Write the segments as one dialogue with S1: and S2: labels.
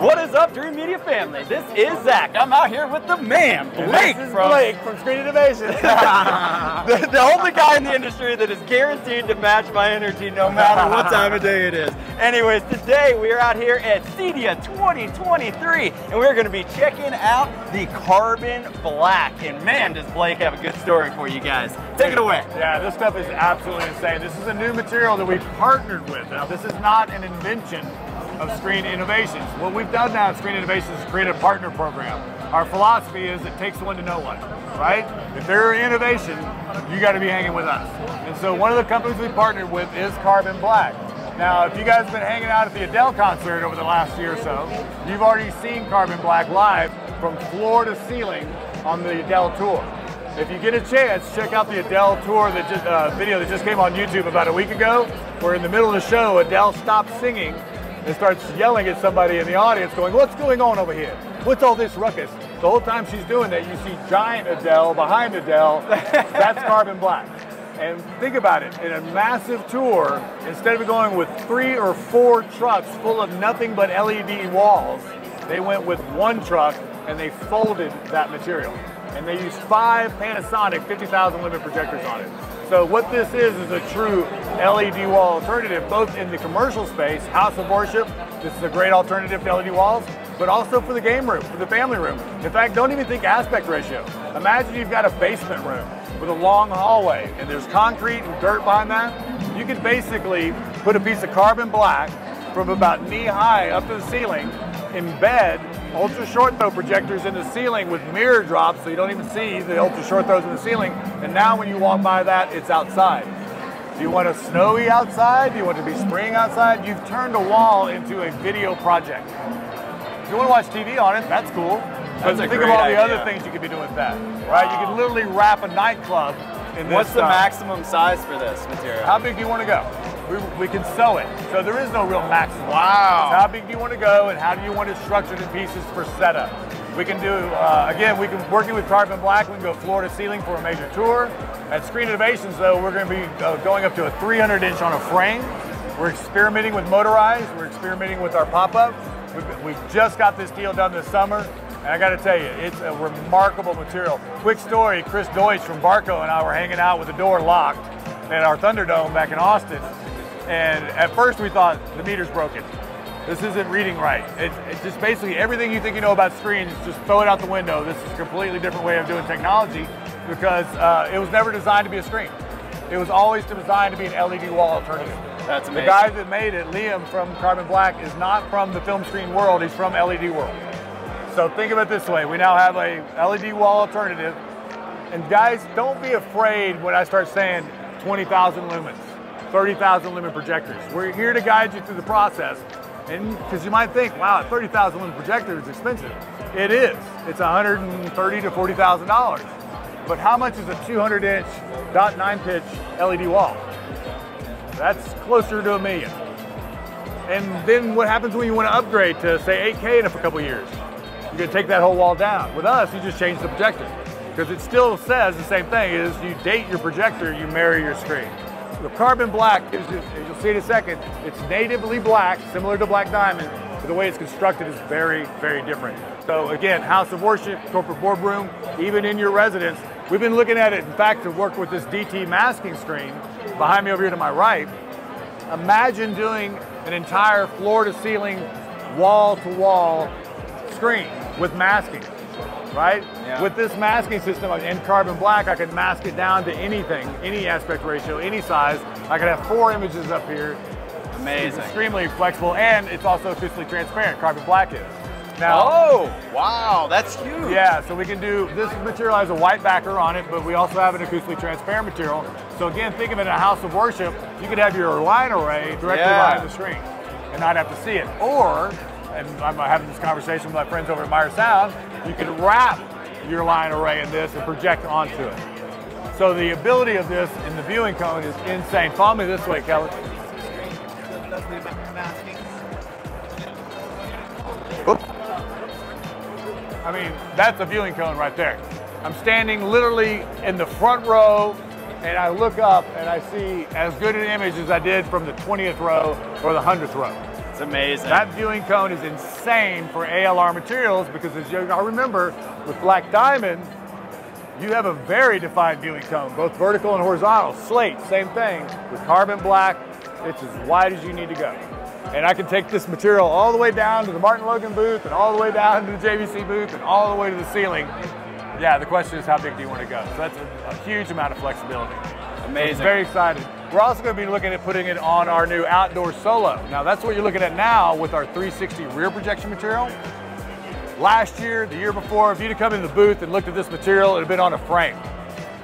S1: What is up, Dreamedia family? This is Zach. I'm out here with the man, Blake
S2: This is
S1: from
S2: Blake from Screen Innovation.
S1: the, the only guy in the industry that is guaranteed to match my energy no matter what time of day it is. Anyways, today we are out here at CEDIA 2023 and we're going to be checking out the Carbon Black. And man, does Blake have a good story for you guys. Take it away.
S2: yeah, this stuff is absolutely insane. This is a new material that we've partnered with. Now, this is not an invention of Screen Innovations. What we've done now at Screen Innovations is create a partner program. Our philosophy is it takes one to know one, right? If they're an innovation, you got to be hanging with us. And so one of the companies we partnered with is Carbon Black. Now, if you guys have been hanging out at the Adele concert over the last year or so, you've already seen Carbon Black live from floor to ceiling on the Adele tour. If you get a chance, check out the Adele tour that just, uh, video that just came on YouTube about a week ago, where in the middle of the show, Adele stops singing and starts yelling at somebody in the audience, going, "What's going on over here? What's all this ruckus?" The whole time she's doing that, you see giant Adele behind Adele. That's Carbon Black. And think about it, in a massive tour, instead of going with three or four trucks full of nothing but LED walls, they went with one truck and they folded that material. And they used five Panasonic 50,000 lumen projectors on it. So what this is is a true LED wall alternative, both in the commercial space, house of worship. This is a great alternative to LED walls, but also for the game room, for the family room. In fact, don't even think aspect ratio. Imagine you've got a basement room with a long hallway, and there's concrete and dirt behind that. You could basically put a piece of carbon black from about knee high up to the ceiling, embed ultra short throw projectors in the ceiling with mirror drops so you don't even see the ultra short throws in the ceiling. And now when you walk by that, it's outside. Do you want a snowy outside? Do you want to be spring outside? You've turned a wall into a video project. If you want to watch TV on it, that's cool. But
S1: That's
S2: think of all the
S1: idea.
S2: other things you could be doing with that, right? You could literally wrap a nightclub in this
S1: What's the
S2: stuff.
S1: maximum size for this material?
S2: How big do you want to go? We, we can sew it. So there is no real maximum.
S1: Wow.
S2: It's how big do you want to go and how do you want it structured in pieces for setup? We can do, uh, again, we can, working with Carbon Black, we can go floor to ceiling for a major tour. At Screen Innovations though, we're going to be uh, going up to a 300 inch on a frame. We're experimenting with motorized, we're experimenting with our pop-up. We've, we've just got this deal done this summer. And I got to tell you, it's a remarkable material. Quick story, Chris Deutsch from Barco and I were hanging out with the door locked at our Thunderdome back in Austin. And at first we thought the meter's broken. This isn't reading right. It's, it's just basically everything you think you know about screens, just throw it out the window. This is a completely different way of doing technology because uh, it was never designed to be a screen. It was always designed to be an LED wall alternative.
S1: That's amazing.
S2: The guy that made it, Liam from Carbon Black, is not from the film screen world, he's from LED world. So think of it this way, we now have a LED wall alternative. And guys, don't be afraid when I start saying 20,000 lumens, 30,000 lumen projectors. We're here to guide you through the process. And because you might think, wow, a 30,000 lumen projector is expensive. It is. It's 130 to 40,000 dollars. But how much is a 200 inch dot nine pitch LED wall? That's closer to a million. And then what happens when you want to upgrade to say 8K in a couple years? You're going to take that whole wall down. With us, you just change the projector because it still says the same thing: is you date your projector, you marry your screen. The carbon black is, as you'll see in a second, it's natively black, similar to black diamond, but the way it's constructed is very, very different. So again, house of worship, corporate boardroom, even in your residence, we've been looking at it. In fact, to work with this DT masking screen behind me over here to my right, imagine doing an entire floor to ceiling, wall to wall screen with masking, right?
S1: Yeah.
S2: With this masking system in carbon black, I can mask it down to anything, any aspect ratio, any size. I could have four images up here.
S1: Amazing.
S2: It's extremely flexible and it's also acoustically transparent, carbon black is. Now,
S1: Oh, wow, that's huge.
S2: yeah, so we can do, this material has a white backer on it, but we also have an acoustically transparent material. So again, think of it in a house of worship, you could have your line array directly
S1: Yeah.
S2: behind the screen and not have to see it. Or, and I'm having this conversation with my friends over at Meyer Sound, you could wrap your line array in this and project onto it. So the ability of this in the viewing cone is insane. Follow me this way, Kelly. I mean, that's a viewing cone right there. I'm standing literally in the front row and I look up and I see as good an image as I did from the 20th row or the 100th row.
S1: Amazing.
S2: That viewing cone is insane for ALR materials because as you all remember, with Black Diamond, you have a very defined viewing cone, both vertical and horizontal. Slate, same thing. With carbon black, it's as wide as you need to go. And I can take this material all the way down to the Martin Logan booth and all the way down to the JVC booth and all the way to the ceiling. Yeah, the question is how big do you want to go? So that's a, a huge amount of flexibility.
S1: Amazing.
S2: So very excited. We're also going to be looking at putting it on our new outdoor solo. Now that's what you're looking at now with our 360 rear projection material. Last year, the year before, if you'd have come in the booth and looked at this material, it would have been on a frame.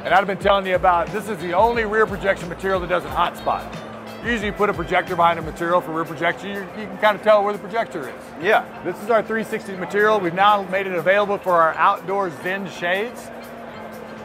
S2: And I'd have been telling you about, this is the only rear projection material that doesn't hotspot. Usually you put a projector behind a material for rear projection, you, you can kind of tell where the projector is.
S1: Yeah.
S2: This is our 360 material. We've now made it available for our outdoor Zen shades.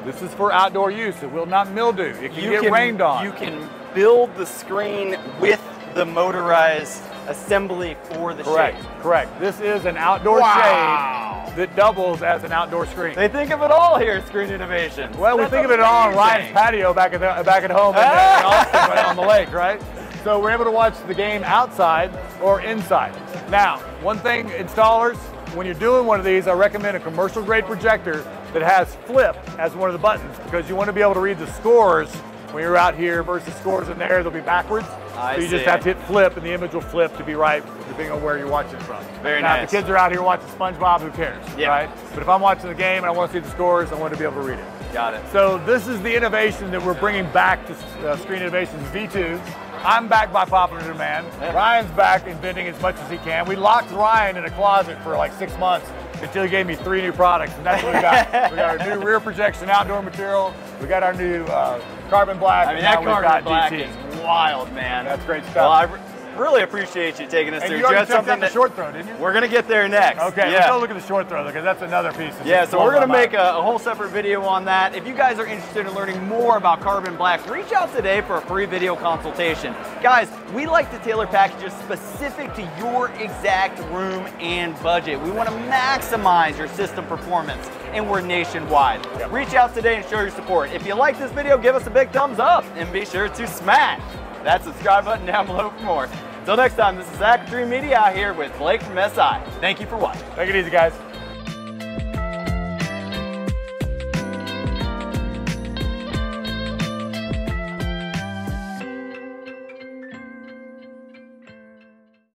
S2: This is for outdoor use. It will not mildew. It can
S1: You
S2: get rained on.
S1: You can build the screen with the motorized assembly for the
S2: Correct,
S1: shade.
S2: correct. This is an outdoor
S1: Wow.
S2: shade that doubles as an outdoor screen.
S1: They think of it all here at Screen Innovation.
S2: well, we
S1: That's
S2: think of it all on Ryan's patio back at, the, back at home in, uh, in Austin right on the lake, right? So we're able to watch the game outside or inside. Now, one thing, installers, when you're doing one of these, I recommend a commercial grade projector that has flip as one of the buttons because you want to be able to read the scores when you're out here versus scores in there, they'll be backwards.
S1: I
S2: so you just have to hit flip and the image will flip to be right depending on where you're watching from.
S1: Very
S2: now,
S1: nice.
S2: If the kids are out here watching SpongeBob, who cares,
S1: Yeah.
S2: right? But if I'm watching the game and I want to see the scores, I want to be able to read it.
S1: Got it.
S2: So this is the innovation that we're bringing back to uh, Screen Innovations V2. I'm back by popular demand. Ryan's back inventing as much as he can. We locked Ryan in a closet for like six months until he gave me three new products, and that's what we got. we got our new rear projection outdoor material. We got our new uh, carbon black.
S1: I mean,
S2: and
S1: that carbon black
S2: GT.
S1: is wild, man.
S2: That's great stuff.
S1: Well, really appreciate you taking us
S2: And
S1: through.
S2: you already
S1: something
S2: out the short throw, didn't you?
S1: we're gonna get there next.
S2: Okay,
S1: yeah.
S2: let's go look at the short throw because that's another piece. that
S1: Yeah, so we're gonna make a, a whole separate video on that. If you guys are interested in learning more about carbon black, reach out today for a free video consultation. Guys, we like to tailor packages specific to your exact room and budget. We wanna maximize your system performance and we're nationwide.
S2: Yep.
S1: Reach out today and show your support. If you like this video, give us a big thumbs up and be sure to smash that subscribe button down below for more. Until next time, this is Zach Dreamedia out here with Blake from SI. Thank you for watching.
S2: Take it easy, guys.